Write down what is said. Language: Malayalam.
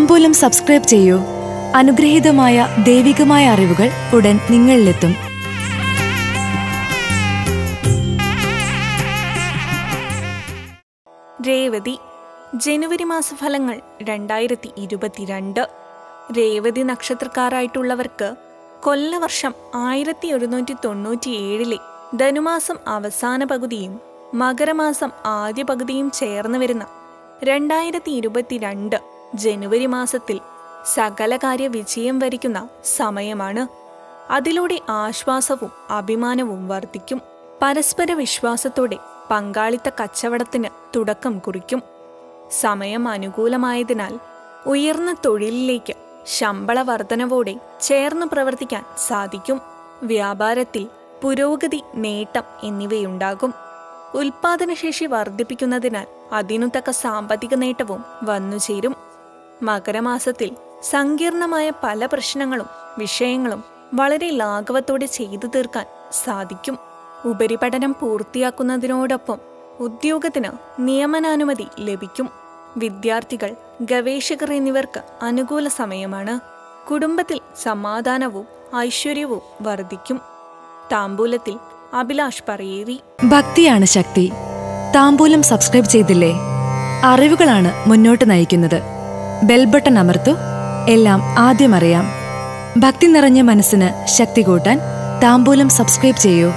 താമ്പൂലം സബ്സ്ക്രൈബ് ചെയ്യൂ. അനുഗ്രഹീതമായ ദൈവികമായ അറിവുകൾ ഉടൻ നിങ്ങളിലെത്തും. രേവതി ജനുവരി മാസഫലങ്ങൾ രണ്ടായിരത്തി ഇരുപത്തിരണ്ട് രേവതി നക്ഷത്രക്കാരായിട്ടുള്ളവർക്ക് കൊല്ലവർഷം ആയിരത്തി ഒരുന്നൂറ്റി തൊണ്ണൂറ്റിയേഴിലെ ധനുമാസം അവസാന പകുതിയും മകരമാസം ആദ്യ പകുതിയും ചേർന്ന് വരുന്ന രണ്ടായിരത്തി ഇരുപത്തിരണ്ട് ജനുവരി മാസത്തിൽ സകല കാര്യ വിജയം വരിക്കുന്ന സമയമാണ്. അതിലൂടെ ആശ്വാസവും അഭിമാനവും വർദ്ധിക്കും. പരസ്പര വിശ്വാസത്തോടെ പങ്കാളിത്ത കച്ചവടത്തിന് തുടക്കം കുറിക്കും. സമയം അനുകൂലമായതിനാൽ ഉയർന്ന തൊഴിലിലേക്ക് ശമ്പള വർധനവോടെ ചേർന്ന് പ്രവർത്തിക്കാൻ സാധിക്കും. വ്യാപാരത്തിൽ പുരോഗതി നേട്ടം എന്നിവയുണ്ടാകും. ഉൽപാദനശേഷി വർദ്ധിപ്പിക്കുന്നതിനാൽ അതിനു തക്ക സാമ്പത്തിക നേട്ടവും വന്നുചേരും. മകരമാസത്തിൽ സങ്കീർണമായ പല പ്രശ്നങ്ങളും വിഷയങ്ങളും വളരെ ലാഘവത്തോടെ ചെയ്തു തീർക്കാൻ സാധിക്കും. ഉപരിപഠനം പൂർത്തിയാക്കുന്നതിനോടൊപ്പം ഉദ്യോഗത്തിന് നിയമനാനുമതി ലഭിക്കും. വിദ്യാർത്ഥികൾ ഗവേഷകർ എന്നിവർക്ക് അനുകൂല സമയമാണ്. കുടുംബത്തിൽ സമാധാനവും ഐശ്വര്യവും വർദ്ധിക്കും. താമ്പൂലത്തിൽ അഭിലാഷ് പറയേരി ഭക്തിയാണ് ശക്തി. താമ്പൂലം സബ്സ്ക്രൈബ് ചെയ്തില്ലേ? അറിവുകളാണ് മുന്നോട്ട് നയിക്കുന്നത്. ബെൽ ബട്ടൺ അമർത്തു. എല്ലാം ആദ്യം അറിയാം ഭക്തി നിറഞ്ഞ മനസ്സിന് ശക്തി കൂട്ടാൻ താമ്പൂലം സബ്സ്ക്രൈബ് ചെയ്യൂ.